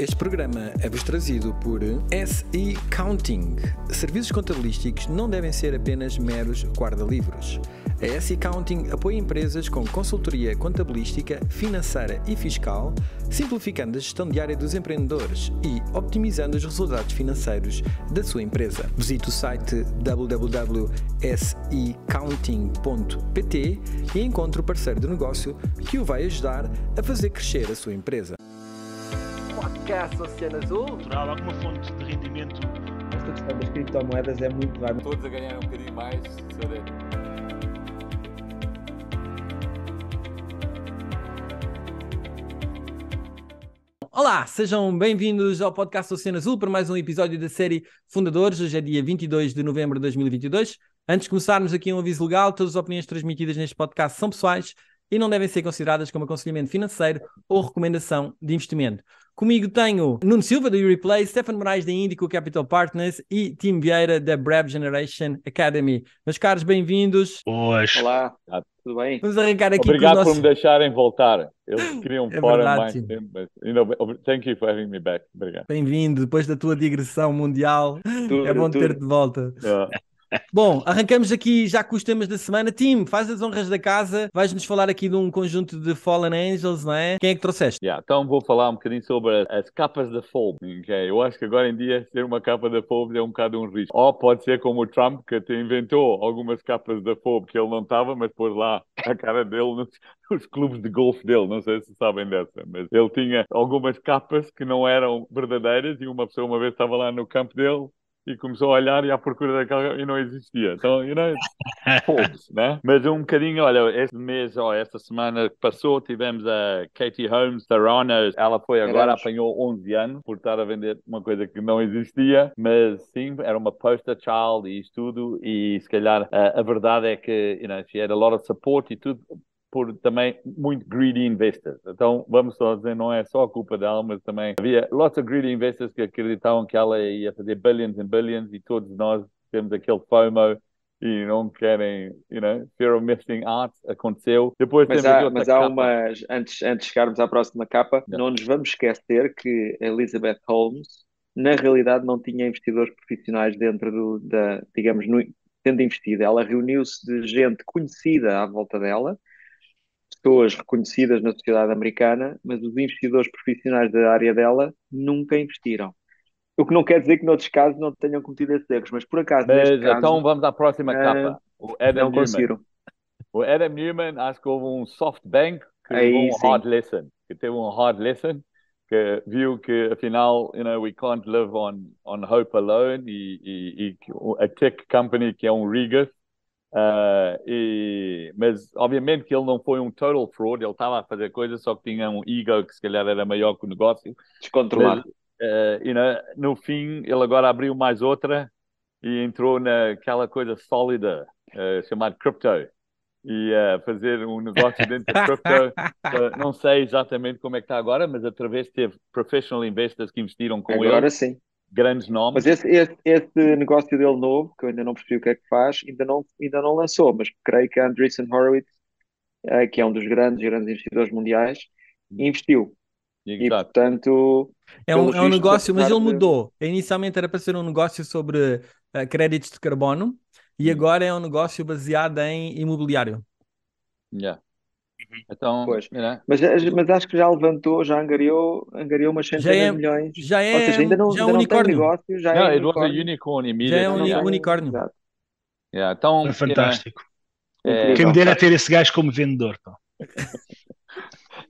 Este programa é-vos trazido por SE Counting. Serviços contabilísticos não devem ser apenas meros guarda-livros. A SE Counting apoia empresas com consultoria contabilística, financeira e fiscal, simplificando a gestão diária dos empreendedores e optimizando os resultados financeiros da sua empresa. Visite o site www.secounting.pt e encontre o parceiro de negócio que o vai ajudar a fazer crescer a sua empresa. Podcast Oceano Azul. natural, alguma fonte de rendimento Esta questão das criptomoedas é muito vai todos a ganhar um bocadinho mais. so that- Olá, sejam bem-vindos ao podcast Oceano Azul para mais um episódio da série Fundadores. Hoje é dia 22 de novembro de 2022. Antes de começarmos aqui um aviso legal, todas as opiniões transmitidas neste podcast são pessoais e não devem ser consideradas como aconselhamento financeiro ou recomendação de investimento. Comigo tenho Nuno Silva, da Replay, Stefano Moraes, da Indico Capital Partners e Tim Vieira, da Brab Generation Academy. Meus caros, bem-vindos. Boas. Olá, tudo bem? Vamos arrancar aqui Obrigado com o por nosso... me deixarem voltar. Eles queriam É fora verdade, mais sim. tempo, mas you know, thank you for having me back. Obrigado. Bem-vindo, depois da tua digressão mundial. Tudo, É bom ter-te de volta. Yeah. Bom, arrancamos aqui já com os temas da semana. Tim, faz as honras da casa. Vais-nos falar aqui de um conjunto de Fallen Angels, não é? Quem é que trouxeste? Yeah, Então vou falar um bocadinho sobre as, as capas da Forbes. ok? Eu acho que agora em dia ser uma capa da Forbes é um bocado um risco. Ou pode ser como o Trump, que até inventou algumas capas da Forbes que ele não estava, mas pôs lá a cara dele nos clubes de golfe dele. Não sei se sabem dessa, mas ele tinha algumas capas que não eram verdadeiras e uma pessoa uma vez estava lá no campo dele e começou a olhar e à procura daquela e não existia. Então, you know, né? Mas um bocadinho, olha, este mês, ou esta semana que passou, tivemos a Katie Holmes, da Ronas. Ela foi agora, Éramos. apanhou 11 anos por estar a vender uma coisa que não existia, mas sim, era uma poster child e isto tudo. E se calhar a, a verdade é que, you know, she had a lot of support e tudo por também muito greedy investors. Então, vamos só dizer, não é só a culpa dela, mas também havia lots of greedy investors que acreditavam que ela ia fazer billions and billions e todos nós temos aquele FOMO e não querem, you know, fear of missing out, aconteceu. Depois Mas temos há, mas há umas, antes, antes de chegarmos à próxima capa, Yeah. não nos vamos esquecer que Elizabeth Holmes, na realidade, não tinha investidores profissionais dentro do, da, digamos, no, tendo investido. Ela reuniu-se de gente conhecida à volta dela, pessoas reconhecidas na sociedade americana, mas os investidores profissionais da área dela nunca investiram. O que não quer dizer que noutros casos não tenham cometido esses erros, mas por acaso, Mas neste caso, então vamos à próxima eh, capa. O Adam não Newman. conseguiram. O Adam Newman, acho que houve um SoftBank que Aí levou um sim. hard lesson, que teve um hard lesson, que viu que afinal, you know, we can't live on, on hope alone e, e, e que a tech company que é um Regus, ah, e, mas obviamente que ele não foi um total fraud, ele estava a fazer coisas, só que tinha um ego que se calhar era maior que o negócio. Descontrolado. Mas, eh, you know, no fim, ele agora abriu mais outra e entrou naquela coisa sólida eh, chamada crypto. E fazer um negócio dentro da crypto. Eh, não sei exatamente como é que está agora, mas através teve professional investors que investiram com Agora ele, sim. Grandes nomes. Mas esse, esse, esse negócio dele novo, que eu ainda não percebi o que é que faz, ainda não, ainda não lançou, mas creio que a Andreessen Horowitz, eh, que é um dos grandes, grandes investidores mundiais, investiu. E, Exato. portanto, É um, é um negócio, mas ele de- mudou. Inicialmente era para ser um negócio sobre eh, créditos de carbono e agora é um negócio baseado em imobiliário. Yeah. Então, Pois. you know, mas, mas acho que já levantou, já angariou, angariou umas centenas é- de milhões. Já Ou é, seja, ainda não, já é ainda um não tem unicórnio. negócio, já no, é it was a unicórnio. unicorn Já é um Não uni- tem- unicórnio. Exato. Yeah, Então, É fantástico. é, Quem Não, me dera ter esse gajo como vendedor.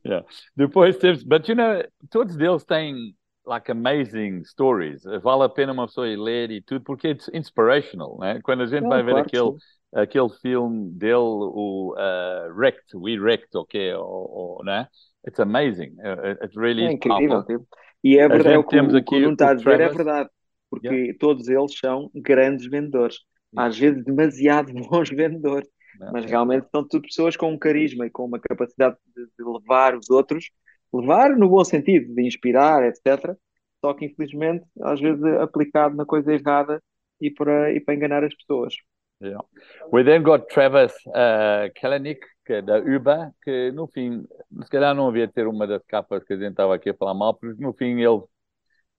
Yeah. Depois temos, but you know, todos deles têm like amazing stories. Vale a pena uma pessoa ir ler e tudo, porque it's inspirational, né? Quando a gente Não, vai ver claro aquele, sim. aquele filme dele, o uh, Wrecked, We Wrecked, ok, ou, ou, né? It's amazing. Uh, It really É incrível. tipo. E é verdade, é o que, temos aqui o Nuno o está a dizer é verdade, porque todos eles são grandes vendedores, Yeah. às vezes demasiado bons vendedores, Yeah. mas realmente são tudo pessoas com um carisma e com uma capacidade de, de levar os outros, levar no bom sentido, de inspirar, etc. Só que infelizmente às vezes é aplicado na coisa errada e para, e para enganar as pessoas. Yeah. We then got Travis uh, Kalanick, é da Uber, que no fim, se calhar não havia de ter uma das capas que a gente estava aqui a falar mal, porque no fim ele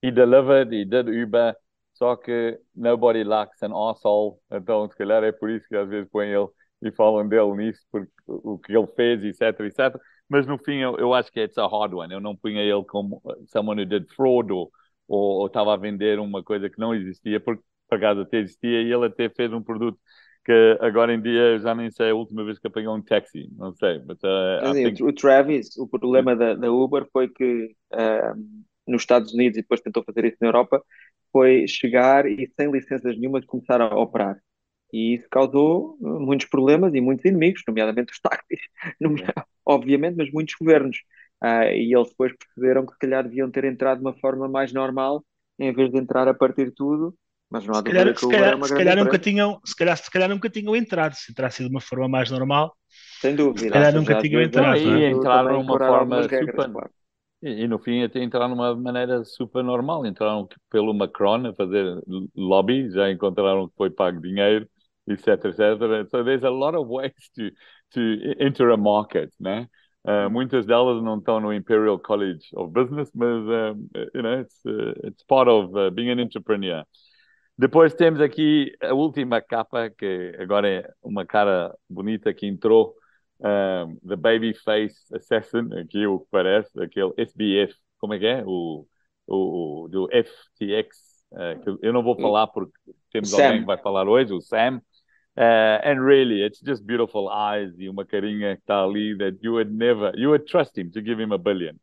he delivered, he did Uber, só que nobody likes an asshole, então se calhar é por isso que às vezes põem ele e falam dele nisso, porque o que ele fez, etc, etc. Mas no fim eu, eu acho que it's a hard one. Eu não punha ele como someone who did fraud ou, ou, estava a vender uma coisa que não existia, porque por acaso até existia e ele até fez um produto que agora em dia já nem sei a última vez que apanhei um táxi, não sei. But, uh, think... O Travis, o problema da, da Uber foi que uh, nos Estados Unidos e depois tentou fazer isso na Europa, foi chegar e sem licenças nenhumas começar a operar. E isso causou uh, muitos problemas e muitos inimigos, nomeadamente os táxis, obviamente, mas muitos governos. Uh, e eles depois perceberam que se calhar deviam ter entrado de uma forma mais normal, em vez de entrar a partir de tudo. Mas não há se calhar, se calhar, é se calhar nunca tinham, se calhar, se calhar nunca tinham entrado, se terá sido de uma forma mais normal. Sem dúvida. Se calhar nunca tinham entrado. Não, e entraram de uma forma super, claro. E, e, no fim até entraram de uma maneira super normal. Entraram pelo Macron a fazer lobby, já encontraram que foi pago dinheiro, etc, etc. So there's a lot of ways to, to enter a market, né? Uh, muitas delas não estão no Imperial College of Business, mas um, you know, it's, uh, it's part of uh, being an entrepreneur. Depois temos aqui a última capa, que agora é uma cara bonita que entrou um, The Babyface Assassin, aqui o que parece, aquele SBF, como é que é? O, o, o do FTX, uh, que eu não vou falar porque temos Sam. alguém que vai falar hoje, o Sam. Uh, and really, it's just beautiful eyes e uma carinha que está ali that you would never, you would trust him to give him a billion.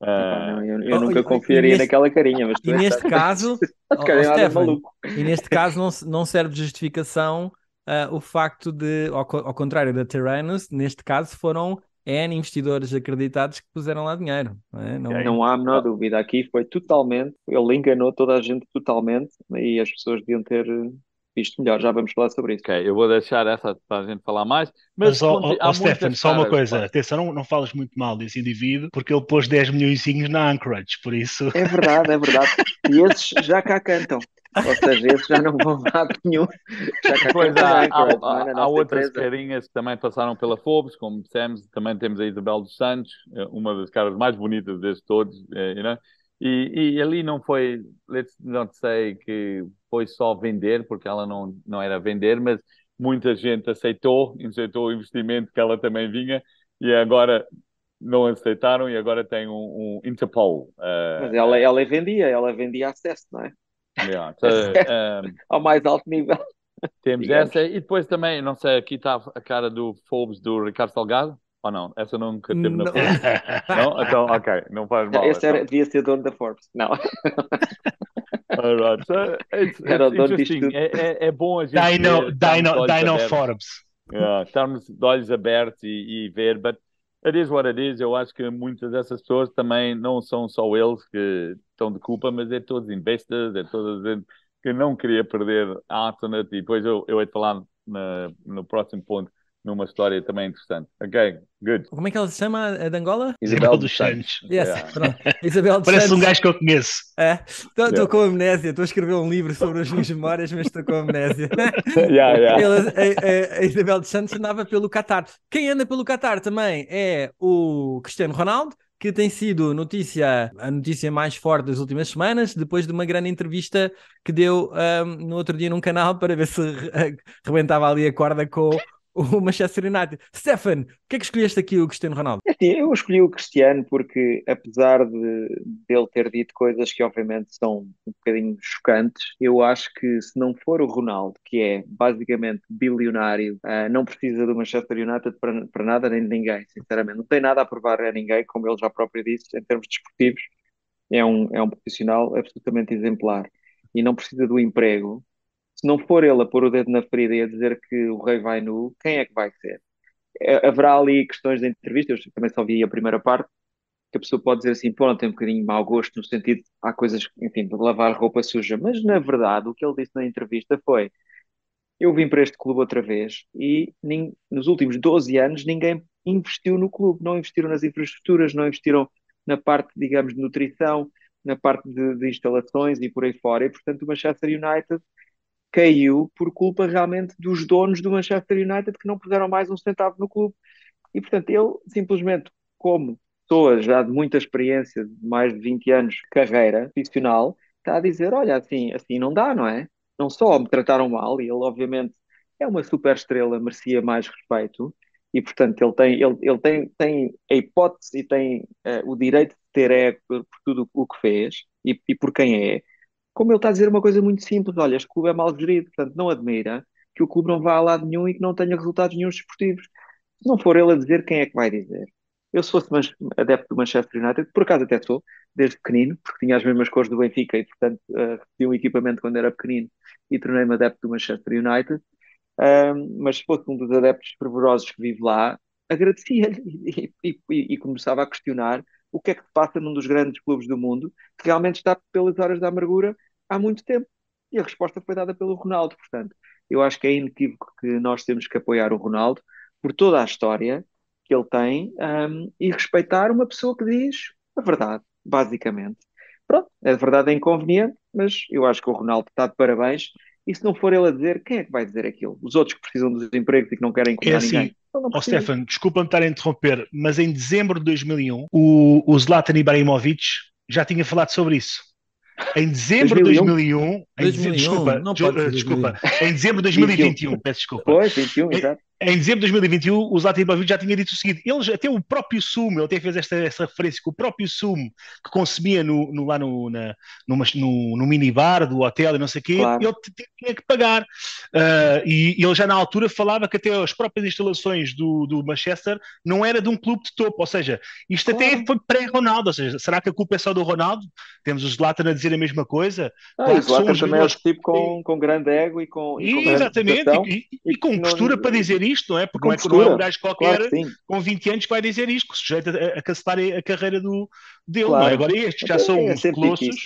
Uh, não, eu, eu oh, nunca confiaria neste, naquela carinha, mas e neste caso, oh, Stefan, e neste caso não, não serve de justificação uh, o facto de, ao, ao contrário da Terranus, neste caso foram N investidores acreditados que puseram lá dinheiro. Não, é? não... não há a menor dúvida. Aqui foi totalmente, ele enganou toda a gente totalmente e as pessoas deviam ter visto melhor. Já vamos falar sobre isso. Ok, eu vou deixar essa para a gente falar mais. Mas, mas oh, oh, Stefan, só uma coisa, atenção, não, não falas muito mal desse indivíduo, porque ele pôs 10 milhões na Anchorage, por isso. É verdade, é verdade. E esses já cá cantam. Ou seja, esses já não vão lá nenhum. Já Depois há, há, há, há outras carinhas que também passaram pela Forbes, como dissemos, também temos a Isabel dos Santos, eh, uma das caras mais bonitas destes todos, eh, you know? E, e ali não foi, let's not say que foi só vender, porque ela não, não era vender, mas muita gente aceitou, aceitou o investimento que ela também vinha, e agora não aceitaram e agora tem um, um Interpol. Uh, mas ela, ela vendia, ela vendia acesso, não é? Yeah, so, um, Ao mais alto nível. Temos digamos. essa e depois também, não sei, aqui está a cara do Forbes do Ricardo Salgado. Ou não? Essa nunca teve na Forbes. não? Então, ok, não faz mal. Esse era, então. devia ser dono da Forbes. Não. Alright, so it's, it's interesting. É, é, é, bom a gente. Dino, Dino, Dino Forbes. Yeah, estamos de olhos abertos e, e ver, but it is what it is. Eu acho que muitas dessas pessoas também não são só eles que estão de culpa, mas é todos investors, é toda a gente que não queria perder a Antonet. E depois eu, eu hei de falar na, no próximo ponto numa história também interessante. Ok, good. Como é que ela se chama, a de Angola? Isabel dos Santos. Yes, yeah. Isabel dos Parece Santos. um gajo que eu conheço. É, estou yeah. com amnésia, estou a escrever um livro sobre as minhas memórias, mas estou com amnésia. yeah, yeah. Ela, a, a, a, Isabel dos Santos andava pelo Qatar. Quem anda pelo Qatar também é o Cristiano Ronaldo, que tem sido notícia, a notícia mais forte das últimas semanas, depois de uma grande entrevista que deu um, no outro dia num canal para ver se rebentava ali a corda com o Manchester United. Stefan, que é que escolheste aqui o Cristiano Ronaldo? É assim, eu escolhi o Cristiano porque, apesar de, de ele ter dito coisas que obviamente são um bocadinho chocantes, eu acho que se não for o Ronaldo, que é basicamente bilionário, uh, não precisa do Manchester United para, para nada nem de ninguém, sinceramente. Não tem nada a provar a ninguém, como ele já próprio disse, em termos desportivos. É um, é um profissional absolutamente exemplar e não precisa do emprego se não for ele a pôr o dedo na ferida e a dizer que o rei vai nu, quem é que vai ser? É, haverá ali questões de entrevista, eu também só vi a primeira parte, que a pessoa pode dizer assim, pô, não tem um bocadinho de mau gosto, no sentido, há coisas, enfim, de lavar roupa suja, mas na verdade o que ele disse na entrevista foi, eu vim para este clube outra vez e nin, nos últimos 12 anos ninguém investiu no clube, não investiram nas infraestruturas, não investiram na parte, digamos, de nutrição, na parte de, de instalações e por aí fora, e portanto o Manchester United caiu por culpa realmente dos donos do Manchester United que não puseram mais um centavo no clube. E, portanto, ele simplesmente, como pessoa já de muita experiência, de mais de 20 anos de carreira profissional, está a dizer: olha, assim, assim não dá, não é? Não só me trataram mal, e ele, obviamente, é uma super estrela, merecia mais respeito, e portanto ele tem, ele, ele tem, tem a hipótese e tem uh, o direito de ter ego por, por, tudo o que fez e, e, por quem é. Como ele está a dizer uma coisa muito simples: olha, este clube é mal gerido, portanto não admira que o clube não vá a lado nenhum e que não tenha resultados nenhum esportivos. Se não for ele a dizer, quem é que vai dizer? Eu, se fosse adepto do Manchester United, por acaso até sou, desde pequenino, porque tinha as mesmas cores do Benfica e, portanto, uh, um equipamento quando era pequenino e tornei-me adepto do Manchester United. Uh, mas se fosse um dos adeptos fervorosos que vive lá, agradecia-lhe e, e, e, e, começava a questionar o que é que se passa num dos grandes clubes do mundo que realmente está pelas horas da amargura há muito tempo. E a resposta foi dada pelo Ronaldo. Portanto, eu acho que é inequívoco que nós temos que apoiar o Ronaldo por toda a história que ele tem um, e respeitar uma pessoa que diz a verdade, basicamente. Pronto, a verdade é inconveniente, mas eu acho que o Ronaldo está de parabéns. E se não for ele a dizer, quem é que vai dizer aquilo? Os outros que precisam dos empregos e que não querem incomodar é assim, ninguém. Ó oh, Stefan, desculpa-me estar a interromper, mas em dezembro de 2001, o, o Zlatan Ibrahimovic já tinha falado sobre isso. Em dezembro de 2001, 2001, em, desculpa, não pode desculpa, em dezembro de 2021, peço desculpa. Foi, 21, exato. Em dezembro de 2021, o Zlatan Ibrahimovic já tinha dito o seguinte: ele, até o próprio sumo, ele até fez esta, esta referência que o próprio sumo que consumia no, no lá no, na, numa, no, no minibar do hotel e não sei o quê, claro. ele tinha que pagar. Uh, e ele já na altura falava que até as próprias instalações do, do Manchester não era de um clube de topo, ou seja, isto claro. até foi pré-Ronaldo, ou seja, será que a culpa é só do Ronaldo? Temos o Zlatan a dizer a mesma coisa? Ah, claro, o Zlatan também é tipo com, com grande ego e com, e com Exatamente, e, e, e, com postura não, para dizer isto isto, não é? Porque não é, não é um gajo qualquer claro com 20 anos que vai dizer isto, que sujeita a, a cancelar a carreira do, dele, claro. não é? Agora estes já são é uns colossos.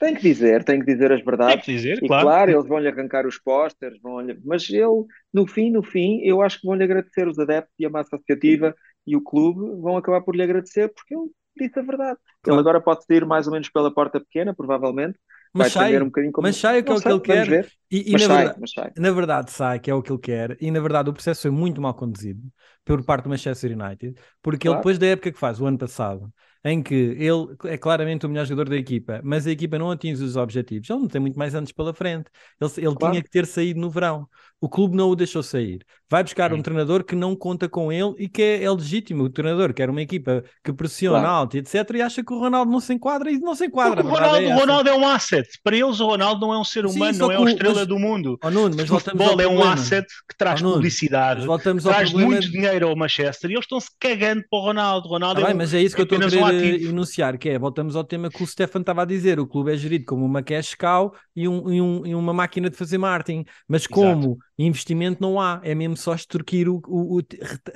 Tem que dizer, tem que dizer as verdades. Tem que dizer, e claro. claro, eles vão-lhe arrancar os pósteres, vão mas ele, no fim, no fim, eu acho que vão-lhe agradecer os adeptos e a massa associativa e o clube vão acabar por lhe agradecer porque ele disse a verdade. Claro. Ele agora pode sair mais ou menos pela porta pequena, provavelmente, mas sai, um como... mas sai que é o que ele quer. E, e na, sai, verdade, na verdade sai que é o que ele quer. E na verdade o processo foi muito mal conduzido por parte do Manchester United, porque claro. ele depois da época que faz, o ano passado, em que ele é claramente o melhor jogador da equipa, mas a equipa não atinge os objetivos, ele não tem muito mais anos pela frente. Ele, ele claro. tinha que ter saído no verão. O clube não o deixou sair. Vai buscar um treinador que não conta com ele e que é, é legítimo. O treinador quer uma equipa que pressiona claro. alto, etc. E acha que o Ronaldo não se enquadra e não se enquadra. O Ronaldo, é, o Ronaldo é um asset. Para eles, o Ronaldo não é um ser humano, Sim, não é uma estrela mas... do mundo. Oh, Nuno, mas o futebol é um asset que traz oh, Nuno, publicidade, traz muito dinheiro ao Manchester e eles estão-se cagando para o Ronaldo. Ronaldo ah, é bem, mas é isso que eu estou a querer um enunciar, que é, voltamos ao tema que o Stefan estava a dizer, o clube é gerido como uma cash cow e, um, e, um, e uma máquina de fazer marketing, mas como Exato. Investimento não há, é mesmo só extorquir o, o, o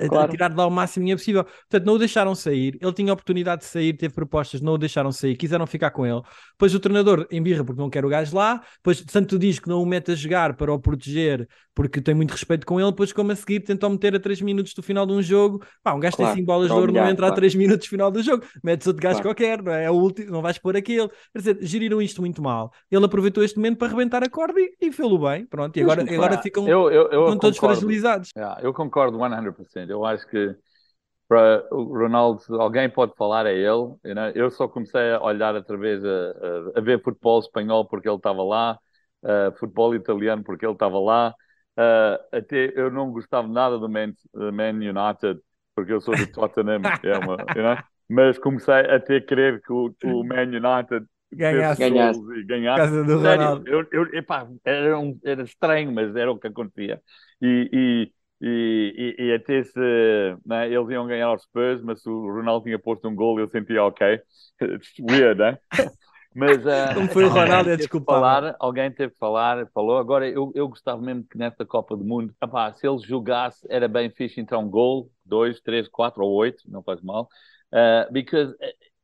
claro. tirar de lá o máximo possível. Portanto, não o deixaram sair, ele tinha a oportunidade de sair, teve propostas, não o deixaram sair, quiseram ficar com ele. Depois o treinador embirra porque não quer o gajo lá, depois tanto diz que não o mete a jogar para o proteger porque tem muito respeito com ele, depois como a seguir tentou meter a 3 minutos do final de um jogo, pá, um gajo claro, tem 5 bolas de ouro, não entra claro. a 3 minutos do final do jogo, metes outro gajo claro. qualquer, não é? é o último, não vais pôr aquele. Quer dizer, geriram isto muito mal. Ele aproveitou este momento para arrebentar a corda e, e fez-o bem, pronto, e agora, agora ficam eu, eu, eu todos fragilizados. Yeah, eu concordo 100%, eu acho que para o Ronaldo, alguém pode falar a ele. You know? Eu só comecei a olhar através a, a, ver futebol espanhol porque ele estava lá, uh, futebol italiano porque ele estava lá. Uh, até eu não gostava nada do Man, Man United porque eu sou do Tottenham, é uma, you know? mas comecei a ter crer que o, o Man United ganhasse, ganhasse. e ganhasse. Casa do Sério, eu, eu, epá, era, um, era estranho, mas era o que acontecia. E, e e, e, e até se né, eles iam ganhar aos Spurs, mas se o Ronaldo tinha posto um gol, eu sentia ok. It's weird, né? Mas, uh, Como foi o Ronaldo, é desculpa. Falar, alguém teve que falar, falou. Agora, eu, eu gostava mesmo que nesta Copa do Mundo, epá, se ele jogasse, era bem fixe, então um gol, dois, três, quatro ou oito, não faz mal. Uh, because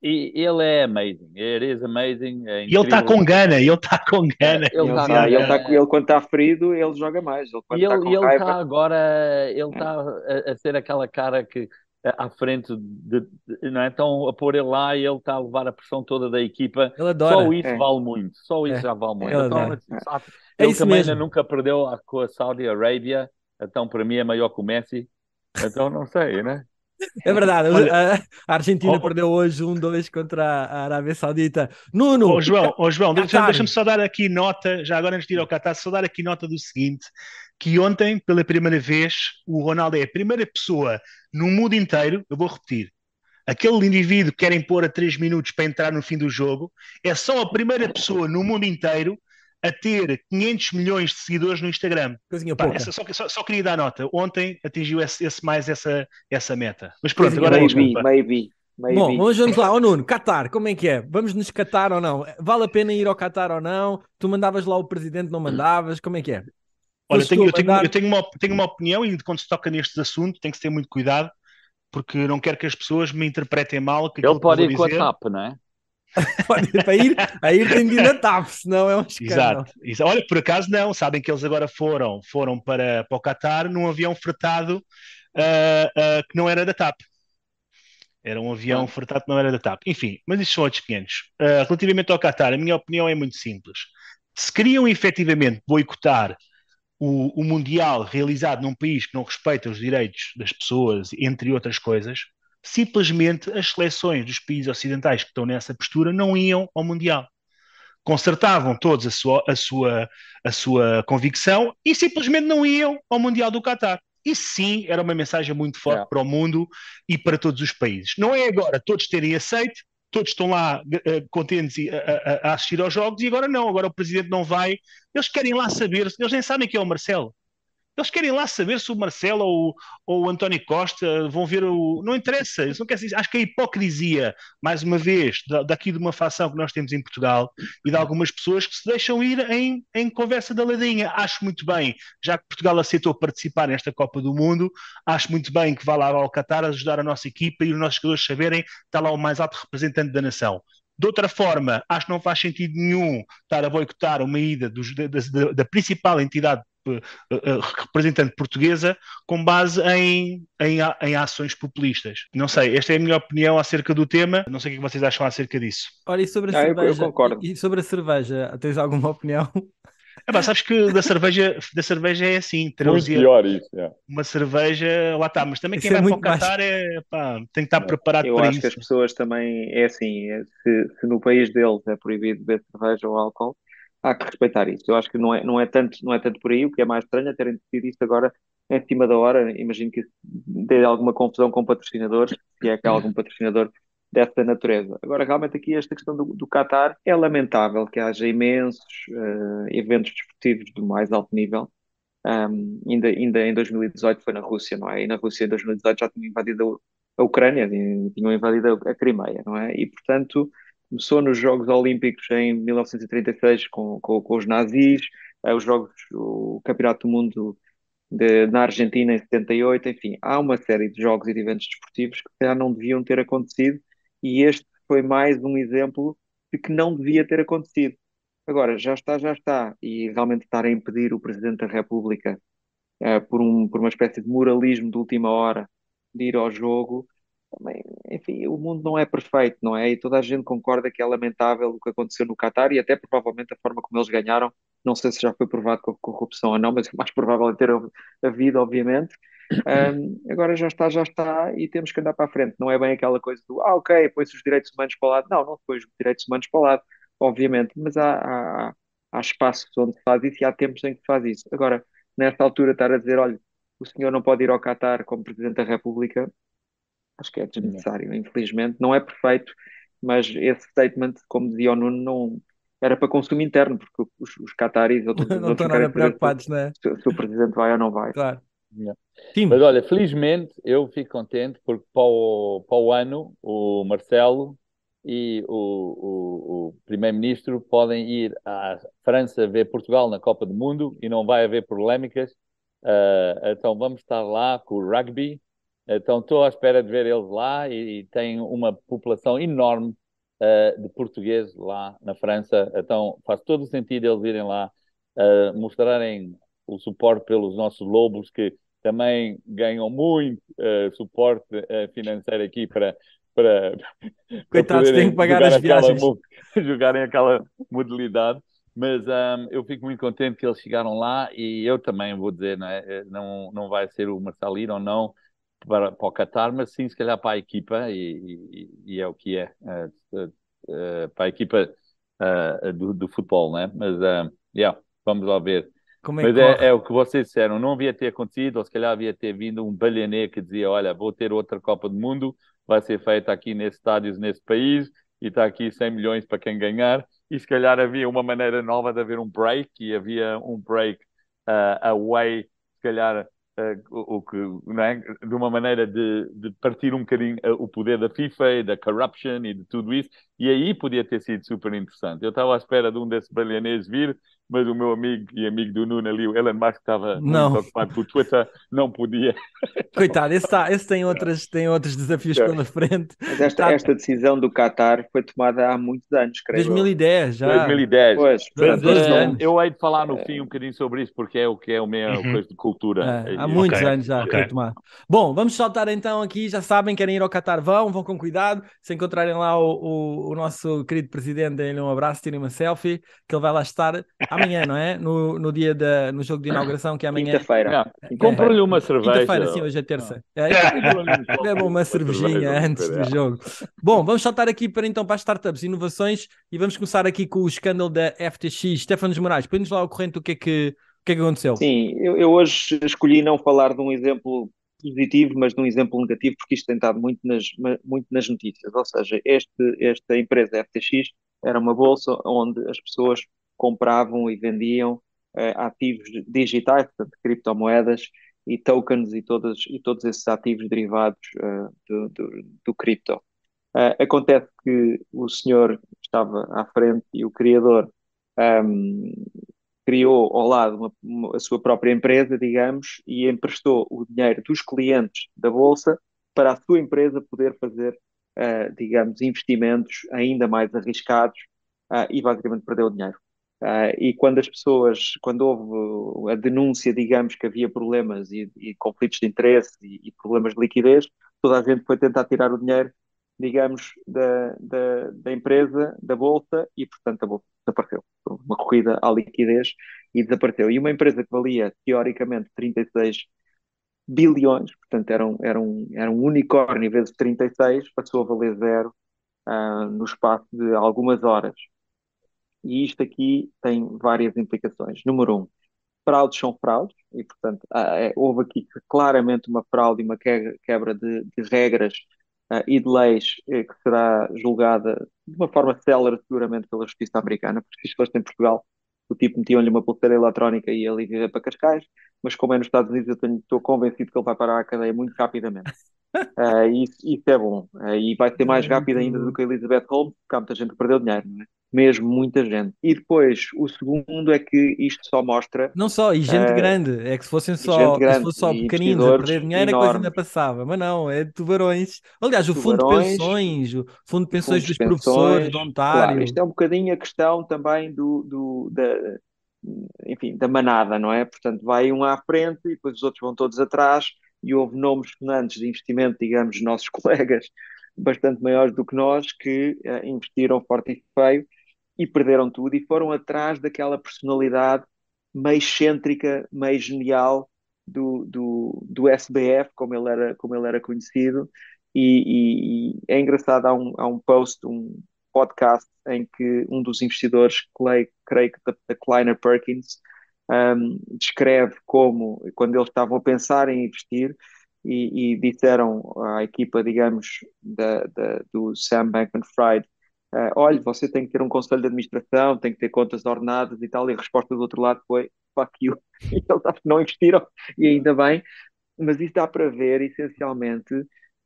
e ele é amazing, it is amazing. É ele está com gana, ele está com gana. Ele, tá, tá, ele, tá, ele quando está ferido, ele joga mais. Ele, e ele está tá agora, ele está a, a, ser aquela cara que à frente de, de, não é? Então a pôr ele lá e ele está a levar a pressão toda da equipa. Ele adora. Só isso é. vale muito, só isso é. já vale muito. Ele, então, sabe, é ele também mesmo. nunca perdeu com a Saudi Arabia, então para mim é maior que o Messi. Então não sei, né? É verdade, Olha, a, Argentina oh, perdeu hoje um 2 contra a Arábia Saudita. Nuno! Oh, João, oh, João deixa-me deixa só dar aqui nota, já agora antes de ir ao Qatar, só dar aqui nota do seguinte, que ontem, pela primeira vez, o Ronaldo é a primeira pessoa no mundo inteiro, eu vou repetir, aquele indivíduo que querem pôr a 3 minutos para entrar no fim do jogo, é só a primeira pessoa no mundo inteiro a ter 500 milhões de seguidores no Instagram. Coisinha Pá, essa, só, só, só, queria dar nota. Ontem atingiu esse, esse mais essa, essa meta. Mas pronto, Coisinha agora maybe, é maybe, maybe. Bom, vamos, vamos lá. Ó oh, Nuno, Qatar, como é que é? Vamos nos Qatar ou não? Vale a pena ir ao Qatar ou não? Tu mandavas lá o presidente, não mandavas? Como é que é? Olha, tenho, eu, tenho, eu tenho, uma, tenho uma opinião e quando se toca nestes assuntos tem que ter muito cuidado porque não quero que as pessoas me interpretem mal. Que Ele pode ir com a TAP, não é? para ir, a ir tem de ir na TAP, senão é um escândalo. Exato. Olha, por acaso não, sabem que eles agora foram, foram para, para o Qatar num avião fretado uh, uh, que não era da TAP. Era um avião ah. fretado que não era da TAP. Enfim, mas isso são outros 500. Uh, relativamente ao Qatar, a minha opinião é muito simples. Se queriam efetivamente boicotar o, o Mundial realizado num país que não respeita os direitos das pessoas, entre outras coisas, simplesmente as seleções dos países ocidentais que estão nessa postura não iam ao Mundial. Consertavam todos a sua, a sua, a sua convicção e simplesmente não iam ao Mundial do Qatar. Isso sim era uma mensagem muito forte é. para o mundo e para todos os países. Não é agora todos terem aceito, todos estão lá uh, contentes a, a, a, assistir aos jogos e agora não, agora o presidente não vai. Eles querem lá saber, eles nem sabem quem é o Marcelo. Eles querem lá saber se o Marcelo ou, ou o António Costa vão ver o. Não interessa, eles não querem Acho que a hipocrisia, mais uma vez, daqui de uma facção que nós temos em Portugal e de algumas pessoas que se deixam ir em, em conversa da ladinha. Acho muito bem, já que Portugal aceitou participar nesta Copa do Mundo, acho muito bem que vá lá ao Qatar ajudar a nossa equipa e os nossos jogadores saberem que está lá o mais alto representante da nação. De outra forma, acho que não faz sentido nenhum estar a boicotar uma ida dos, da, da, da, principal entidade representante portuguesa com base em, em, em, ações populistas. Não sei, esta é a minha opinião acerca do tema. Não sei o que vocês acham acerca disso. Olha, e sobre a ah, cerveja? Eu, eu concordo. E sobre a cerveja, tens alguma opinião? É, pá, sabes que da cerveja, da cerveja é assim, Muito pior isso, é. uma cerveja, lá está, mas também quem é vai para o Qatar é, pá, tem que estar preparado eu para isso. Eu acho que as pessoas também, é assim, é, se, se, no país deles é proibido beber cerveja ou álcool, há que respeitar isso. Eu acho que não é, não é, tanto, não é tanto por aí, o que é mais estranho é terem decidido isso agora em cima da hora. Imagino que dê alguma confusão com patrocinadores, se é que há algum patrocinador dessa natureza. Agora, realmente aqui esta questão do, do Qatar é lamentável que haja imensos uh, eventos desportivos do mais alto nível. Um, ainda, ainda em 2018 foi na Rússia, não é? E na Rússia em 2018 já tinham invadido a Ucrânia, tinham invadido a Crimeia, não é? E portanto começou nos Jogos Olímpicos em 1936 com, com, com os nazis, eh, os Jogos, o Campeonato do Mundo de, na Argentina em 78, enfim, há uma série de jogos e de eventos desportivos que já não deviam ter acontecido e este foi mais um exemplo de que não devia ter acontecido. Agora, já está, já está, e realmente estar a impedir o Presidente da República uh, por, um, por uma espécie de moralismo de última hora de ir ao jogo, enfim, o mundo não é perfeito, não é? E toda a gente concorda que é lamentável o que aconteceu no Qatar e até provavelmente a forma como eles ganharam. Não sei se já foi provado com corrupção ou não, mas é mais provável é ter havido, obviamente. Um, agora já está, já está e temos que andar para a frente. Não é bem aquela coisa do ah, ok, põe-se os direitos humanos para o lado. Não, não põe os direitos humanos para o lado, obviamente, mas há, há, há espaços onde se faz isso e há tempos em que se faz isso. Agora, nesta altura, estar a dizer, olha, o senhor não pode ir ao Qatar como Presidente da República, acho que é desnecessário, infelizmente. Não é perfeito, mas esse statement, como dizia o Nuno, não era para consumo interno, porque os, os cataris outros, não estão nada preocupados, né? Se, se, o presidente vai ou não vai. Claro. Yeah. Mas olha, felizmente eu fico contente porque para o, para o ano o Marcelo e o, o, o primeiro-ministro podem ir à França ver Portugal na Copa do Mundo e não vai haver polémicas. Uh, então vamos estar lá com o rugby então estou à espera de ver eles lá e, e tem uma população enorme uh, de portugueses lá na França. Então faz todo o sentido eles irem lá uh, mostrarem o suporte pelos nossos lobos que também ganham muito uh, suporte financeiro aqui para para, Coitados, têm que pagar as viagens. jogarem aquela modalidade. Mas um, eu fico muito contente que eles chegaram lá e eu também vou dizer, não, é? não, não vai ser o Marcelino ou não, para, para o Qatar, mas sim, se calhar para a equipa, e, e, e é o que é, uh, uh, para a equipa do, do, futebol, né? Mas, yeah, vamos lá ver. É mas é, é, o que vocês disseram, não havia ter acontecido, ou se calhar havia ter vindo um balhané que dizia: Olha, vou ter outra Copa do Mundo, vai ser feita aqui nesses estádios, nesse país, e está aqui 100 milhões para quem ganhar. E se calhar havia uma maneira nova de haver um break, e havia um break away, se calhar o, o, que, é? de uma maneira de, de partir um bocadinho uh, o poder da FIFA e da corruption e de tudo isso, e aí podia ter sido super interessante. Eu estava à espera de um desses balianês vir, mas o meu amigo e amigo do Nuno ali, o Elon Musk, estava não. muito ocupado o Twitter, não podia. Coitado, esse, tá, esse tem, outras, tem outros desafios pela frente. Mas esta, tá. esta decisão do Qatar foi tomada há muitos anos, creio. 2010, já. 2010. Pois, mas, mas, eu hei de falar no fim um bocadinho sobre isso, porque é o que é o meu uhum. coisa de cultura. É, há muitos okay. anos já okay. foi tomado. Bom, vamos saltar então aqui, já sabem, querem ir ao Qatar, vão, vão com cuidado. Se encontrarem lá o, o, o nosso querido presidente, deem-lhe um abraço, tirem uma selfie, que ele vai lá estar amanhã, não é? No, no dia da, no jogo de inauguração, que é amanhã. Quinta-feira. É, Compre-lhe uma cerveja. Quinta-feira, sim, hoje é terça. É, Bebe uma cervejinha antes do jogo. Bom, vamos saltar aqui para então para as startups, inovações e vamos começar aqui com o escândalo da FTX. Stefanos Moraes, põe-nos lá o corrente o que é que, o que, é que aconteceu. Sim, eu, eu hoje escolhi não falar de um exemplo positivo, mas de um exemplo negativo, porque isto tem estado muito nas, muito nas notícias. Ou seja, este, esta empresa FTX era uma bolsa onde as pessoas compravam e vendiam uh, ativos digitais, portanto, criptomoedas e tokens e todos, e todos esses ativos derivados uh, do, do, do cripto. Uh, acontece que o senhor estava à frente e o criador um, criou ao lado uma, uma, a sua própria empresa, digamos, e emprestou o dinheiro dos clientes da Bolsa para a sua empresa poder fazer, uh, digamos, investimentos ainda mais arriscados uh, e basicamente perdeu o dinheiro. Uh, e quando as pessoas, quando houve a denúncia, digamos, que havia problemas e, e conflitos de interesse e, e, problemas de liquidez, toda a gente foi tentar tirar o dinheiro, digamos, da, da, da empresa, da bolsa, e portanto a bolsa desapareceu. Uma corrida à liquidez e desapareceu. E uma empresa que valia, teoricamente, 36 bilhões, portanto era um, era um, era um unicórnio vezes 36, passou a valer zero uh, no espaço de algumas horas. E isto aqui tem várias implicações. Número um, fraudes são fraudes, e portanto é, houve aqui claramente uma fraude e uma quebra de, de regras uh, e de leis eh, que será julgada de uma forma célere seguramente pela justiça americana, porque se fosse em Portugal o tipo metiam-lhe uma pulseira eletrónica e ele ia para Cascais, mas como é nos Estados Unidos eu tenho, estou convencido que ele vai parar a cadeia muito rapidamente. Uh, isso, isso, é bom. Uh, e vai ser mais rápido ainda do que a Elizabeth Holmes, porque há muita gente que perdeu dinheiro, não é? Mesmo muita gente. E depois, o segundo é que isto só mostra. Não só, e gente uh, grande. É que se fossem só, grande, se fosse só pequeninos a perder dinheiro, enormes. a coisa ainda passava. Mas não, é de tubarões. Aliás, o fundo de pensões, o fundo de pensões dos pensões, professores, do Ontário. Claro, isto é um bocadinho a questão também do, do da, enfim, da manada, não é? Portanto, vai um à frente e depois os outros vão todos atrás. E houve nomes sonantes de investimento, digamos, nossos colegas, bastante maiores do que nós, que uh, investiram forte e feio e perderam tudo e foram atrás daquela personalidade meio excêntrica, meio genial do, do, do SBF, como ele era, como ele era conhecido. E, e, e é engraçado, há um, há um post, um podcast em que um dos investidores, creio que da Kleiner Perkins, um, descreve como, quando eles estavam a pensar em investir, e, e disseram à equipa, digamos, da, da, do Sam Bankman-Fried, uh, olha, você tem que ter um conselho de administração, tem que ter contas ordenadas e tal, e a resposta do outro lado foi, fuck you, eles não investiram, e ainda bem, mas isso dá para ver, essencialmente,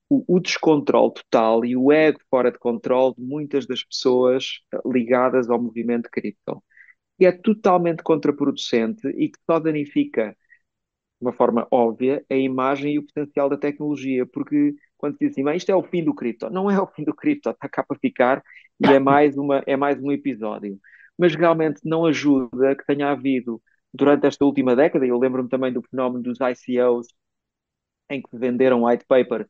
o, o descontrole total e o ego fora de controle de muitas das pessoas ligadas ao movimento cripto. E é totalmente contraproducente e que só danifica de uma forma óbvia a imagem e o potencial da tecnologia, porque quando se diz assim, isto é o fim do cripto, não é o fim do cripto, está cá para ficar e é mais, uma, é mais um episódio. Mas realmente não ajuda que tenha havido, durante esta última década, eu lembro-me também do fenómeno dos ICOs, em que se venderam white paper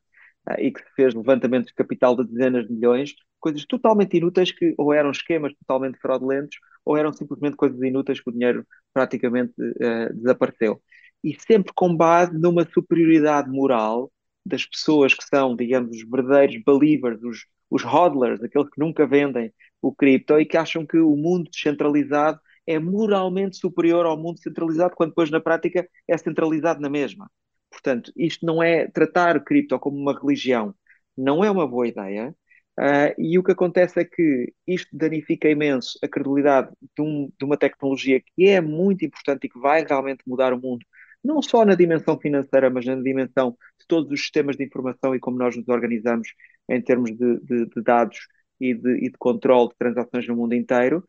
uh, e que se fez levantamento de capital de dezenas de milhões, coisas totalmente inúteis que ou eram esquemas totalmente fraudulentos ou eram simplesmente coisas inúteis que o dinheiro praticamente uh, desapareceu. E sempre com base numa superioridade moral das pessoas que são, digamos, os verdadeiros believers, os, os hodlers, aqueles que nunca vendem o cripto e que acham que o mundo descentralizado é moralmente superior ao mundo centralizado, quando depois na prática é centralizado na mesma. Portanto, isto não é tratar o cripto como uma religião, não é uma boa ideia. Uh, e o que acontece é que isto danifica imenso a credibilidade de, um, de, uma tecnologia que é muito importante e que vai realmente mudar o mundo, não só na dimensão financeira, mas na dimensão de todos os sistemas de informação e como nós nos organizamos em termos de, de, de dados e de, e de controle de transações no mundo inteiro.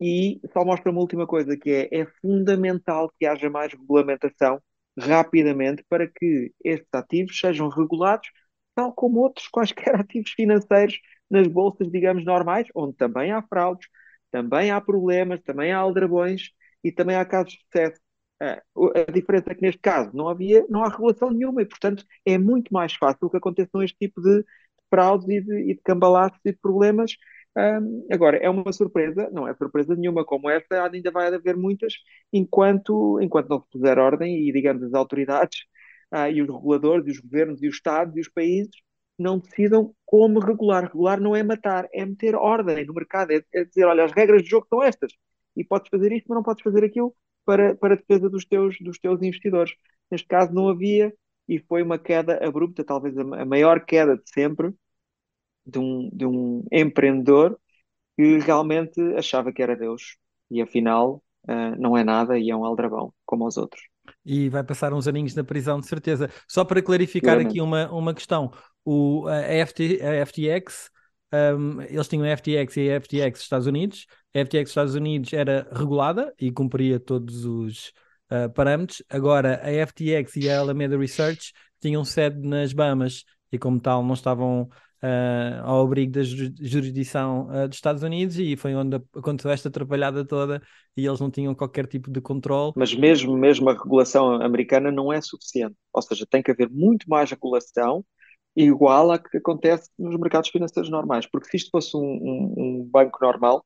E só mostra uma última coisa, que é, é fundamental que haja mais regulamentação rapidamente para que estes ativos sejam regulados tal como outros quaisquer ativos financeiros nas bolsas, digamos, normais, onde também há fraudes, também há problemas, também há aldrabões e também há casos de sucesso. A diferença é que neste caso não havia, não há regulação nenhuma e, portanto, é muito mais fácil que aconteçam este tipo de fraudes e de, e de cambalaços e de problemas. Um, agora, é uma surpresa, não é surpresa nenhuma como esta, ainda vai haver muitas, enquanto, enquanto não se puser ordem e, digamos, as autoridades ah, e os reguladores, e os governos, e os Estados, e os países não decidam como regular. Regular não é matar, é meter ordem no mercado, é, é dizer, olha, as regras do jogo são estas, e podes fazer isto, mas não podes fazer aquilo para, para a defesa dos teus, dos teus investidores. Neste caso não havia, e foi uma queda abrupta, talvez a maior queda de sempre, de um, de um empreendedor que realmente achava que era Deus, e afinal uh, não é nada e é um aldrabão, como os outros e vai passar uns aninhos na prisão, de certeza. Só para clarificar aqui uma, uma questão: o, a, FT, a FTX, um, eles tinham a FTX e a FTX Estados Unidos. A FTX Estados Unidos era regulada e cumpria todos os uh, parâmetros. Agora, a FTX e a Alameda Research tinham sede nas Bahamas e, como tal, não estavam uh, ao abrigo da jurisdição uh, dos Estados Unidos e foi onde aconteceu esta atrapalhada toda e eles não tinham qualquer tipo de controle. Mas mesmo, mesmo a regulação americana não é suficiente, ou seja, tem que haver muito mais regulação igual à que acontece nos mercados financeiros normais, porque se isto fosse um, um, um banco normal,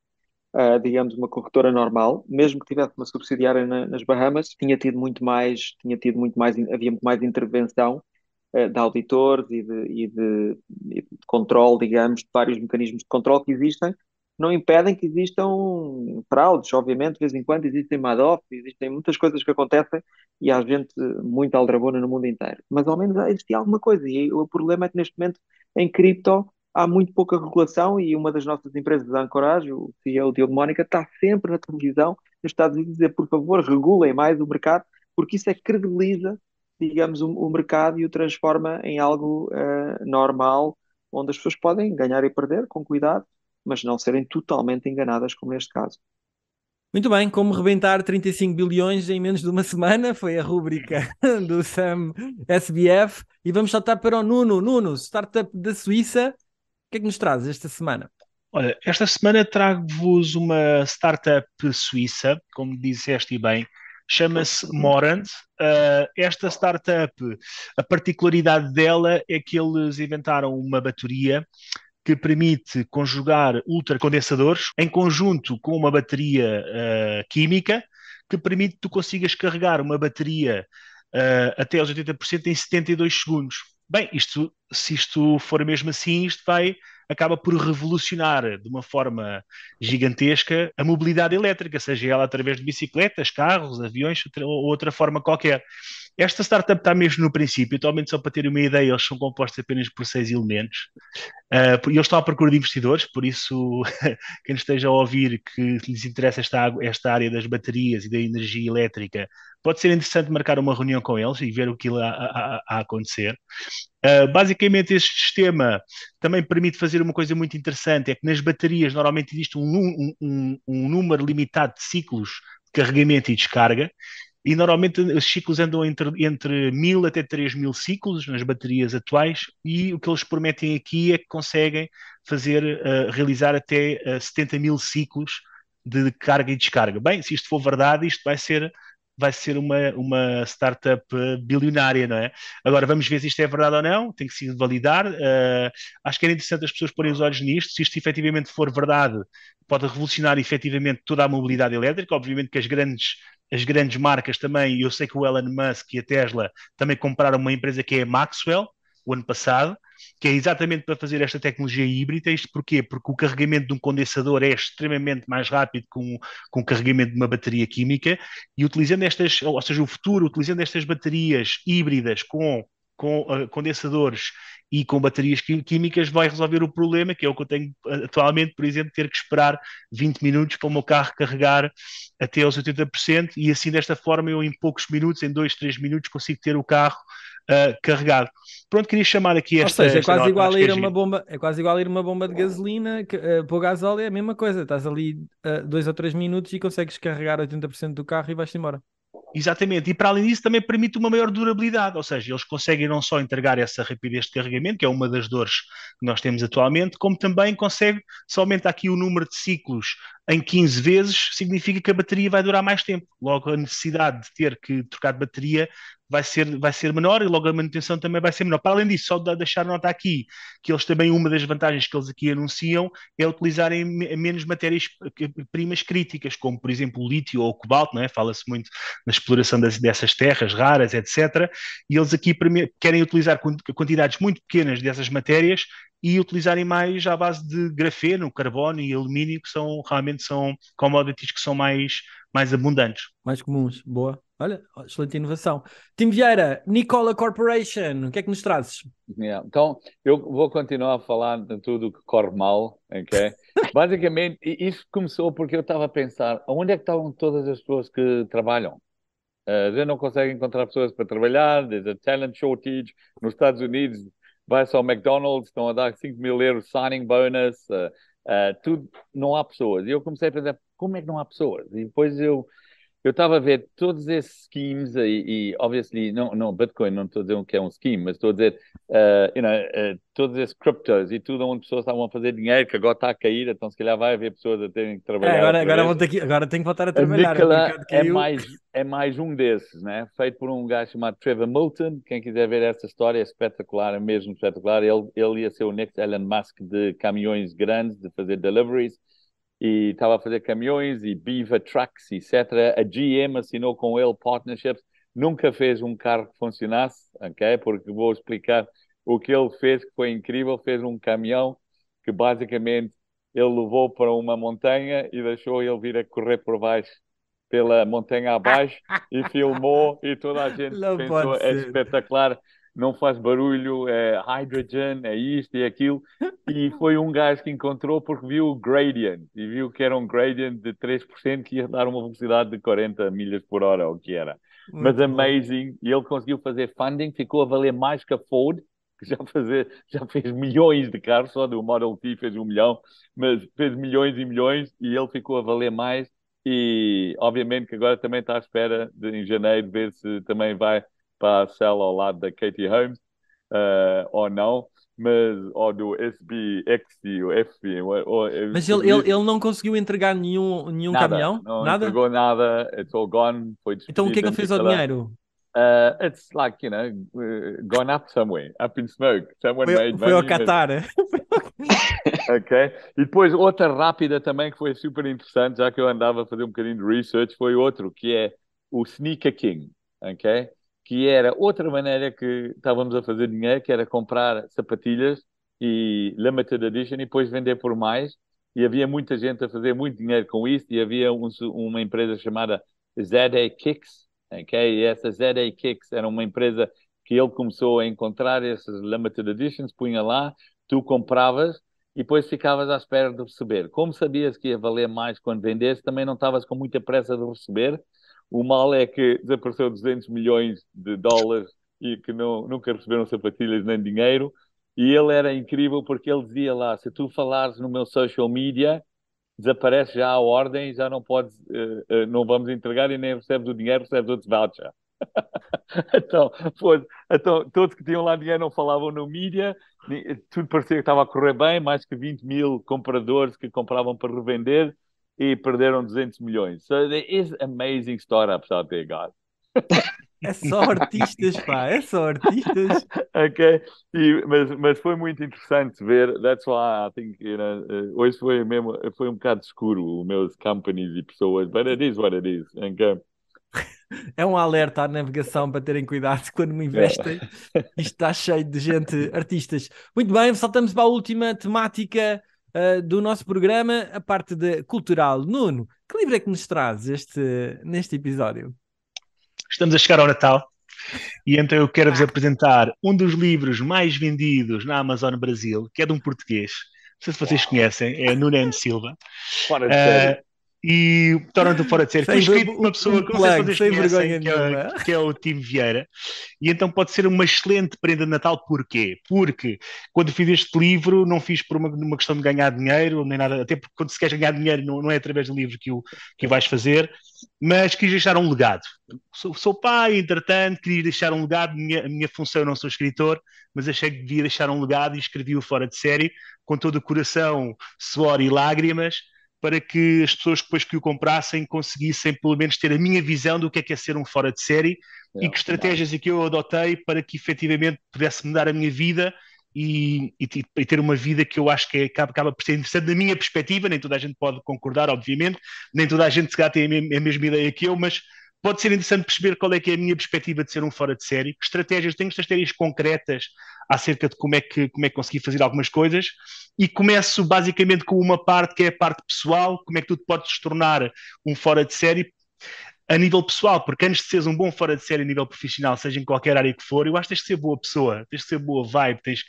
Uh, digamos, uma corretora normal, mesmo que tivesse uma subsidiária na, nas Bahamas, tinha tido muito mais, tinha tido muito mais, havia muito mais intervenção uh, de auditores e de, e de, e de controle, digamos, de vários mecanismos de controle que existem, não impedem que existam fraudes, obviamente, de vez em quando existem Madoff, existem muitas coisas que acontecem e há gente muito aldrabona no mundo inteiro. Mas ao menos existe alguma coisa e o problema é que neste momento em cripto há muito pouca regulação e uma das nossas empresas da Ancorage, o CEO Diogo Mónica, está sempre na televisão nos Estados Unidos a dizer, por favor, regulem mais o mercado, porque isso é que credibiliza digamos, o, o mercado e o transforma em algo uh, normal, onde as pessoas podem ganhar e perder com cuidado, mas não serem totalmente enganadas, como neste caso. Muito bem, como rebentar 35 bilhões em menos de uma semana foi a rúbrica do Sam SBF e vamos saltar para o Nuno. Nuno, startup da Suíça, o que é que nos traz esta semana? Olha, esta semana trago-vos uma startup suíça, como disseste bem, chama-se Morant. Uh, esta startup, a particularidade dela é que eles inventaram uma bateria que permite conjugar ultracondensadores em conjunto com uma bateria uh, química que permite que tu consigas carregar uma bateria uh, até aos 80% em 72 segundos. Bem, isto, se isto for mesmo assim, isto vai acaba por revolucionar de uma forma gigantesca a mobilidade elétrica, seja ela através de bicicletas, carros, aviões ou outra forma qualquer. Esta startup está mesmo no princípio, atualmente só para ter uma ideia, eles são compostos apenas por seis elementos. Uh, e eles estão à procura de investidores, por isso, quem esteja a ouvir que lhes interessa esta, esta área das baterias e da energia elétrica, pode ser interessante marcar uma reunião com eles e ver o que a, a acontecer. Uh, basicamente, este sistema também permite fazer uma coisa muito interessante: é que nas baterias normalmente existe um, um, um, um número limitado de ciclos de carregamento e descarga, e normalmente os ciclos andam entre, entre 1000 até 3000 ciclos nas baterias atuais e o que eles prometem aqui é que conseguem fazer, uh, realizar até uh, eh, 70 mil ciclos de carga e descarga. Bem, se isto for verdade, isto vai ser vai ser uma, uma startup bilionária, não é? Agora vamos ver se isto é verdade ou não, tem que se validar. Uh, acho que era interessante as pessoas porem os olhos nisto. Se isto efetivamente for verdade, pode revolucionar efetivamente toda a mobilidade elétrica. Obviamente que as grandes as grandes marcas também, eu sei que o Elon Musk e a Tesla também compraram uma empresa que é a Maxwell, o ano passado, que é exatamente para fazer esta tecnologia híbrida. Isto porquê? Porque o carregamento de um condensador é extremamente mais rápido que, com o carregamento de uma bateria química e utilizando estas, ou seja, o futuro, utilizando estas baterias híbridas com com uh, condensadores e com baterias químicas vai resolver o problema, que é o que eu tenho atualmente, por exemplo, ter que esperar 20 minutos para o meu carro carregar até aos 80% e assim desta forma eu em poucos minutos, em 2, 3 minutos consigo ter o carro uh, carregado. Pronto, queria chamar aqui esta... Ou seja, é quase igual a ir a uma bomba, é quase igual a ir uma bomba de gasolina, que, uh, para o gasóleo é a mesma coisa, estás ali 2 uh, ou 3 minutos e consegues carregar 80% do carro e vais-te embora. Exatamente, e para além disso também permite uma maior durabilidade, ou seja, eles conseguem não só entregar essa rapidez de carregamento, que é uma das dores que nós temos atualmente, como também consegue, se aumenta aqui o número de ciclos em 15 vezes, significa que a bateria vai durar mais tempo. Logo, a necessidade de ter que trocar de bateria vai ser, vai ser menor e logo a manutenção também vai ser menor. Para além disso, só de deixar nota aqui que eles também, uma das vantagens que eles aqui anunciam é utilizarem menos matérias-primas críticas, como por exemplo o lítio ou o cobalto, não é? fala-se muito na exploração das, dessas terras raras, etc. E eles aqui querem utilizar quantidades muito pequenas dessas matérias e utilizarem mais à base de grafeno, carbono e alumínio, que são realmente são commodities que são mais, mais abundantes. Mais comuns, boa. Olha, excelente inovação. Tim Vieira, Nicola Corporation, o que é que nos trazes? Yeah. Então, eu vou continuar a falar de tudo que corre mal, ok? Basicamente, isso começou porque eu estava a pensar, onde é que estavam todas as pessoas que trabalham? Uh, já não conseguem encontrar pessoas para trabalhar, there's a talent shortage. Nos Estados Unidos, vai só ao McDonald's, estão a dar 5 mil euros signing bonus, uh, uh, tudo, não há pessoas. E eu comecei a pensar, como é que não há pessoas? E depois eu eu estava a ver todos esses schemes e, e obviously, não, não, Bitcoin, não estou a dizer que é um scheme, mas estou a dizer, uh, you know, uh, todos esses cryptos e tudo onde pessoas estavam a fazer dinheiro, que agora está a cair, então se calhar vai haver pessoas a terem que trabalhar. É, agora, agora, vão ter que, agora tenho que voltar a trabalhar. A é, mais, é mais um desses, né? feito por um gajo chamado Trevor Moulton. Quem quiser ver essa história é espetacular, é mesmo espetacular. Ele, ele ia ser o next Elon Musk de caminhões grandes, de fazer deliveries e estava a fazer caminhões e Beaver Trucks, etc. A GM assinou com ele partnerships, nunca fez um carro que funcionasse, ok? Porque vou explicar o que ele fez, que foi incrível, fez um caminhão que basicamente ele levou para uma montanha e deixou ele vir a correr por baixo, pela montanha abaixo, e filmou, e toda a gente Não pensou, é espetacular não faz barulho, é hydrogen, é isto e aquilo. E foi um gajo que encontrou porque viu o gradient e viu que era um gradient de 3% que ia dar uma velocidade de 40 milhas por hora, ou o que era. Muito Mas amazing, bom. e ele conseguiu fazer funding, ficou a valer mais que a Ford, que já, fazer, já fez milhões de carros, só do Model T fez um milhão, mas fez milhões e milhões e ele ficou a valer mais. E obviamente que agora também está à espera de em janeiro ver se também vai para a cela ao lado da Katie Holmes, uh, ou não, mas ou do SBXT, o FB. Ou, mas ele, ele, ele não conseguiu entregar nenhum, nenhum nada, caminhão? Não nada? entregou nada, it's all gone, foi Então o que é que ele fez ao dinheiro? Uh, it's like, you know, uh, gone up somewhere, up in smoke. Someone foi, made foi money. ao Qatar. ok. E depois outra rápida também que foi super interessante, já que eu andava a fazer um bocadinho de research, foi outro, que é o Sneaker King. Ok? Que era outra maneira que estávamos a fazer dinheiro, que era comprar sapatilhas e limited edition e depois vender por mais. E havia muita gente a fazer muito dinheiro com isso e havia um, uma empresa chamada ZA Kicks, okay? e essa ZA Kicks era uma empresa que ele começou a encontrar essas limited editions, punha lá, tu compravas e depois ficavas à espera de receber. Como sabias que ia valer mais quando vendesse, também não estavas com muita pressa de receber, o mal é que desapareceu 200 milhões de dólares e que não, nunca receberam sapatilhas nem dinheiro. E ele era incrível porque ele dizia lá: se tu falares no meu social media, desaparece já a ordem, já não podes, uh, uh, não vamos entregar e nem recebes o dinheiro, recebes outro voucher. então, então, todos que tinham lá dinheiro não falavam no mídia, tudo parecia que estava a correr bem, mais que 20 mil compradores que compravam para revender, e perderam 200 milhões. So there is amazing startups out there, guys. É só artistas, pá, é só artistas. ok, e, mas, mas foi muito interessante ver. That's why I think, you know, uh, hoje foi mesmo, foi um bocado escuro os meus companies e pessoas, but it is what it is. Okay? é um alerta à navegação para terem cuidado quando me investem. Isto está cheio de gente, artistas. Muito bem, saltamos para a última temática uh, do nosso programa, a parte de cultural. Nuno, que livro é que nos traz este, neste episódio? Estamos a chegar ao Natal e então eu quero-vos apresentar um dos livros mais vendidos na Amazon Brasil, que é de um português. Não sei se vocês conhecem, é Nuno M. Silva. Fora de uh, e torna-te fora de série. Foi escrito por uma pessoa que não sei se vocês conhecem, que é, que é, o Tim Vieira, e então pode ser uma excelente prenda de Natal. Porquê? Porque quando fiz este livro, não fiz por uma, uma questão de ganhar dinheiro, nem nada, até porque quando se quer ganhar dinheiro, não, não é através do livro que o, que o vais fazer, mas quis deixar um legado. Sou, sou pai, entretanto, queria deixar um legado. Minha, a minha função, eu não sou escritor, mas achei que devia deixar um legado e escrevi-o fora de série, com todo o coração, suor e lágrimas para que as pessoas depois que o comprassem conseguissem pelo menos ter a minha visão do que é que é ser um fora de série é, e que estratégias é que eu adotei para que efetivamente pudesse mudar a minha vida e, e, e, ter uma vida que eu acho que é, acaba, acaba por ser interessante da minha perspectiva, nem toda a gente pode concordar, obviamente, nem toda a gente se calhar tem a a mesma ideia que eu, mas pode ser interessante perceber qual é que é a minha perspectiva de ser um fora de série, que estratégias, tenho estratégias concretas acerca de como é que, como é que consegui fazer algumas coisas, e começo basicamente com uma parte que é a parte pessoal, como é que tu te podes tornar um fora de série a nível pessoal, porque antes de seres um bom fora de série a nível profissional, seja em qualquer área que for, eu acho que tens de ser boa pessoa, tens de ser boa vibe, tens,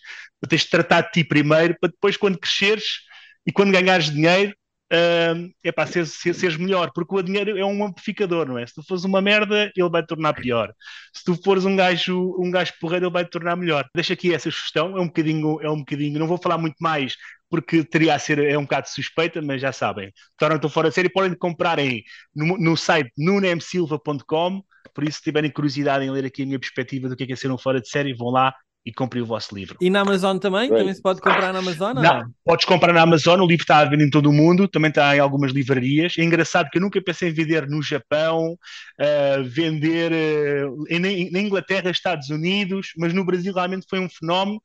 tens de tratar de ti primeiro, para depois quando cresceres e quando ganhares dinheiro, uh, para ser, ser, seres melhor, porque o dinheiro é um amplificador, não é? Se tu fores uma merda, ele vai te tornar pior. Se tu fores um gajo, um gajo porreiro, ele vai te tornar melhor. Deixa aqui essa sugestão, é um bocadinho, é um bocadinho, não vou falar muito mais, porque teria a ser, é um bocado suspeita, mas já sabem. Tornam-te fora de série, podem comprar aí no, no site nunemsilva.com, por isso se tiverem curiosidade em ler aqui a minha perspectiva do que é, que é ser um fora de série, vão lá e compre o vosso livro. E na Amazon também? Right. Também se pode comprar na Amazon? Não, não, podes comprar na Amazon, o livro está a vender em todo o mundo, também está em algumas livrarias. É engraçado que eu nunca pensei em vender no Japão, uh, vender uh, em, na Inglaterra, Estados Unidos, mas no Brasil realmente foi um fenómeno.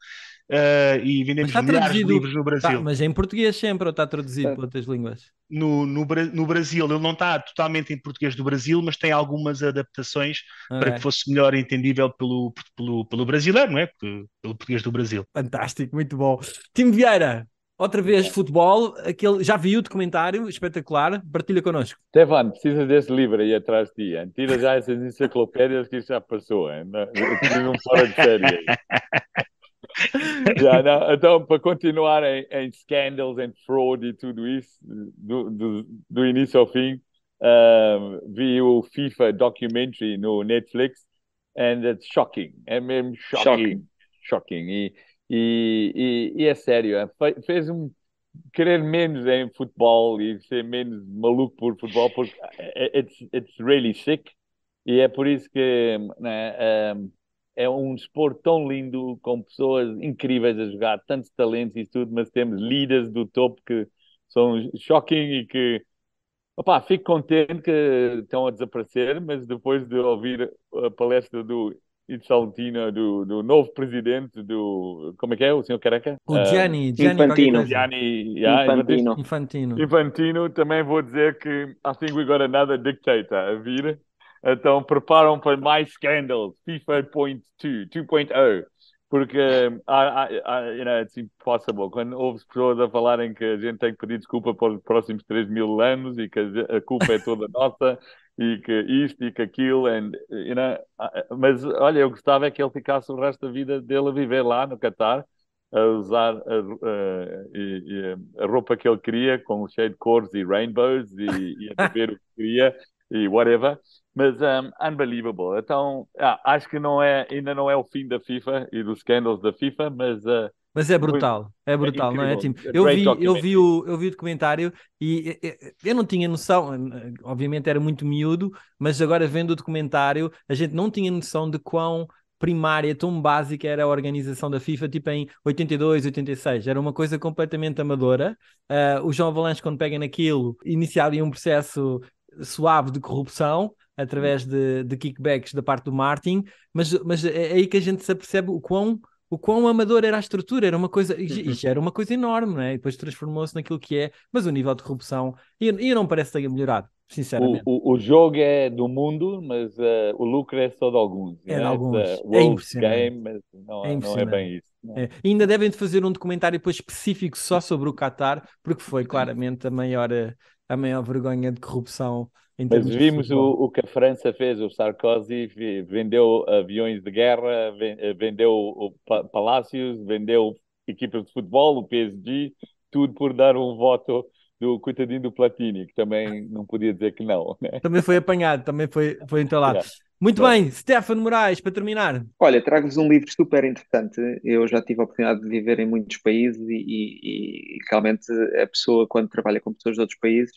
Uh, e vendemos milhares de livros no Brasil. Tá, mas é em português sempre ou está traduzido é. para outras línguas? No, no, no, Brasil, ele não está totalmente em português do Brasil, mas tem algumas adaptações ah, para que fosse melhor entendível pelo, pelo, pelo brasileiro, não é? Pelo, pelo português do Brasil. Fantástico, muito bom. Tim Vieira, Outra vez futebol, aquele, já viu o documentário, espetacular, partilha connosco. Stefan, precisa desse livro aí atrás de ti, tira já essas enciclopédias que isso já passou, hein? não, um fora de série. Já, não, então, para continuar em, em, scandals, em fraud e tudo isso, do, do, do início ao fim, um, vi o FIFA documentary no Netflix and it's shocking, é mesmo shocking, shocking, shocking. E, e, e, e, é sério, é, fez um querer menos em futebol e ser menos maluco por futebol porque it's, it's really sick. E é por isso que né, um, é um desporto tão lindo, com pessoas incríveis a jogar, tantos talentos e tudo, mas temos líderes do topo que são shocking e que opá, fico contente que estão a desaparecer, mas depois de ouvir a palestra do Itzaltina, do, do novo presidente do. Como é que é? O senhor Careca? O Gianni, uh, Gianni Infantino. Gianni yeah, Infantino. Infantino. Infantino. Também vou dizer que I think we got another dictator a vir. Então preparam para mais scandals, FIFA 2.0, porque I, I, you know, it's impossible. Quando ouves pessoas a falarem que a gente tem que pedir desculpa para os próximos 3 mil anos e que a, culpa é toda nossa e que isto e que aquilo, and, you know, mas olha, eu gostava é que ele ficasse o resto da vida dele a viver lá no Qatar a usar a, a, a, roupa que ele queria, com cheio de cores e rainbows, e, e a beber o que queria, e whatever, mas um, unbelievable. Então, ah, acho que não é, ainda não é o fim da FIFA e dos scandals da FIFA, mas. Uh, mas é brutal, é brutal, é não é, Tim? Eu vi, eu, vi o, eu vi o documentário e eu não tinha noção, obviamente era muito miúdo, mas agora vendo o documentário, a gente não tinha noção de quão primária, tão básica era a organização da FIFA, tipo em 82, 86. Era uma coisa completamente amadora. Uh, o João Avalanche, quando pega naquilo, iniciaria um processo suave de corrupção através de, de kickbacks da parte do Martin, mas, mas é aí que a gente se apercebe o quão o quão amador era a estrutura, era uma coisa, e, uhum. era uma coisa enorme, né? E depois transformou-se naquilo que é, mas o nível de corrupção, e, e não parece ter melhorado, sinceramente. O, o, o, jogo é do mundo, mas uh, o lucro é só de alguns. É de né? alguns. É, impressionante. Game, mas não é, não é bem isso. É. E ainda devem de fazer um documentário depois específico só sobre o Qatar, porque foi claramente a maior, a maior vergonha de corrupção mas vimos o, o, que a França fez, o Sarkozy vendeu aviões de guerra, eh, vendeu palácios, vendeu equipas de futebol, o PSG, tudo por dar um voto do coitadinho do Platini, que também não podia dizer que não. Né? Também foi apanhado, também foi, foi entalado. Yeah. Muito yeah. bem, Stefano Moraes, para terminar. Olha, trago-vos um livro super interessante. Eu já tive a oportunidade de viver em muitos países e, e, e realmente a pessoa, quando trabalha com pessoas de outros países,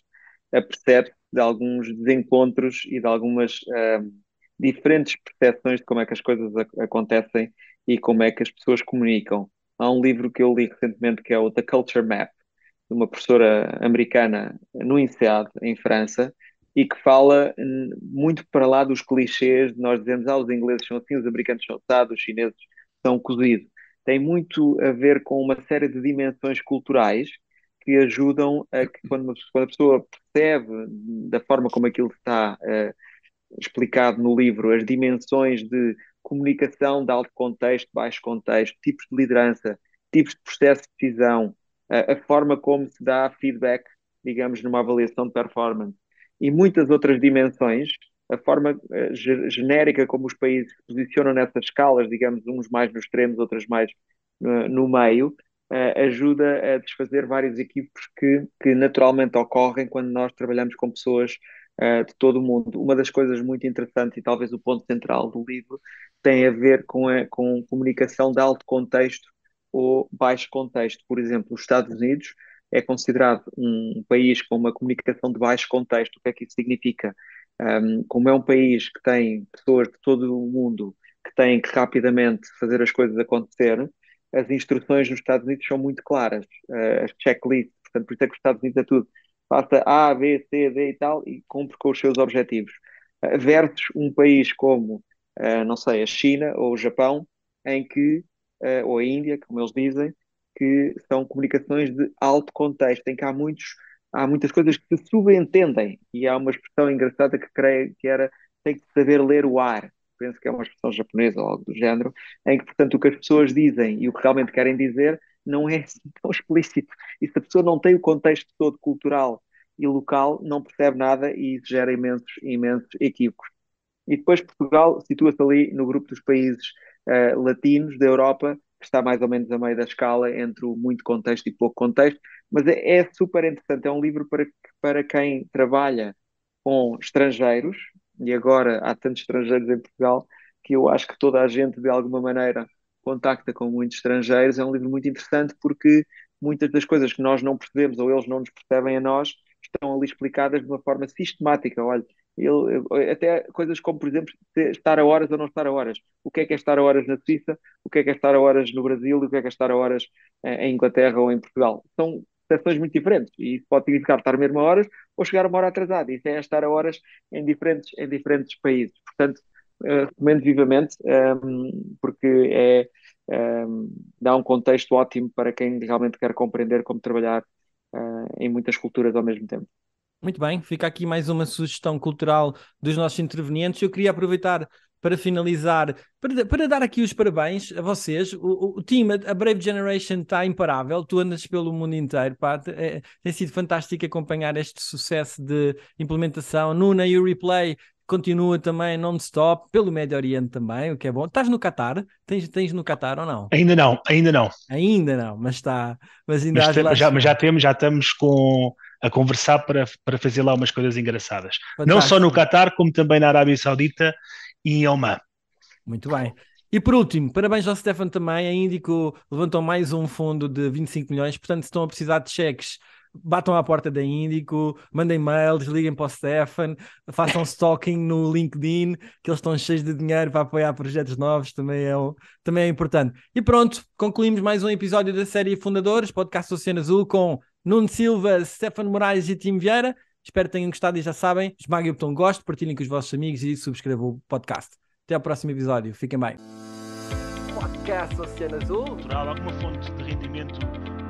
apercebe de alguns desencontros e de algumas uh, diferentes percepções de como é que as coisas acontecem e como é que as pessoas comunicam. Há um livro que eu li recentemente que é o The Culture Map, de uma professora americana no INSEAD, em França, e que fala muito para lá dos clichês de nós dizemos, ah, os ingleses são assim, os americanos são assados, os chineses são cozidos. Tem muito a ver com uma série de dimensões culturais que ajudam a que quando, quando a pessoa percebe da forma como aquilo está uh, explicado no livro, as dimensões de comunicação de alto contexto, baixo contexto, tipos de liderança, tipos de processo de decisão, uh, a forma como se dá feedback, digamos, numa avaliação de performance. E muitas outras dimensões, a forma uh, genérica como os países se posicionam nessas escalas, digamos, uns mais nos extremos, outros mais no meio, uh, ajuda a desfazer vários equívocos que, que naturalmente ocorrem quando nós trabalhamos com pessoas uh, de todo o mundo. Uma das coisas muito interessantes e talvez o ponto central do livro tem a ver com a com comunicação de alto contexto ou baixo contexto. Por exemplo, os Estados Unidos é considerado um país com uma comunicação de baixo contexto. O que é que isso significa? Um, como é um país que tem pessoas de todo o mundo que têm que rapidamente fazer as coisas acontecer, as instruções nos Estados Unidos são muito claras, uh, as checklists, portanto, por isso é que os Estados Unidos é tudo. Faça A, B, C, D e tal e cumpre com os seus objetivos. Uh, versus um país como, uh, não sei, a China ou o Japão, em que, ou a Índia, como eles dizem, que são comunicações de alto contexto, em que há muitos há muitas coisas que se subentendem e há uma expressão engraçada que creio que era tem que saber ler o ar penso que é uma expressão japonesa ou algo do género, em que, portanto, o que as pessoas dizem e o que realmente querem dizer não é assim tão explícito. E se a pessoa não tem o contexto todo cultural e local, não percebe nada e isso gera imensos, imensos equívocos. E depois Portugal situa-se ali no grupo dos países uh, latinos da Europa, que está mais ou menos a meio da escala entre o muito contexto e pouco contexto, mas é, é super interessante. É um livro para, para quem trabalha com estrangeiros, e agora há tantos estrangeiros em Portugal que eu acho que toda a gente, de alguma maneira, contacta com muitos estrangeiros. É um livro muito interessante porque muitas das coisas que nós não percebemos ou eles não nos percebem a nós estão ali explicadas de uma forma sistemática. Olha, ele, até coisas como, por exemplo, estar a horas ou não estar a horas. O que é que é estar a horas na Suíça? O que é que é estar a horas no Brasil? E o que é que é estar a horas em Inglaterra ou em Portugal? São percepções muito diferentes. E isso pode significar estar mesmo a horas ou chegar uma hora atrasada. Isso é estar a horas em diferentes, em diferentes países. Portanto, uh, recomendo vivamente, um, ehm, porque é, um, ehm, dá um contexto ótimo para quem realmente quer compreender como trabalhar uh, em muitas culturas ao mesmo tempo. Muito bem, fica aqui mais uma sugestão cultural dos nossos intervenientes. Eu queria aproveitar para finalizar, para, para dar aqui os parabéns a vocês. O, o, time, a Brave Generation está imparável, tu andas pelo mundo inteiro, pá. É, tem sido fantástico acompanhar este sucesso de implementação. Nuna e o replay continua também non-stop, pelo Médio Oriente também, o que é bom. Estás no Qatar? Tens, tens no Qatar ou não? Ainda não, ainda não. Ainda não, mas está. Mas ainda mas, lá... já, mas já temos, já estamos com a conversar para, para fazer lá umas coisas engraçadas. Fantástico. Não só no Qatar, como também na Arábia Saudita e Oman. Muito bem. E por último, parabéns ao Stefan também. A Índico levantou mais um fundo de 25 milhões, portanto, se estão a precisar de cheques, batam à porta da Índico, mandem mails, liguem para o Stefan, façam stalking no LinkedIn, que eles estão cheios de dinheiro para apoiar projetos novos, também é, também é importante. E pronto, concluímos mais um episódio da série Fundadores, podcast Oceano Azul, com Nuno Silva, Stefan Moraes e Tim Vieira. Espero que tenham gostado e já sabem, esmaguem o botão gosto, partilhem com os vossos amigos e subscrevam o podcast. Até ao próximo episódio. Fiquem bem. Podcast Oceano Azul. Natural, alguma fonte de rendimento.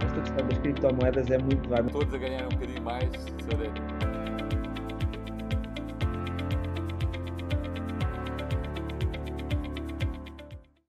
Esta questão das criptomoedas é muito válida. Todos a ganhar um bocadinho mais, se eu der.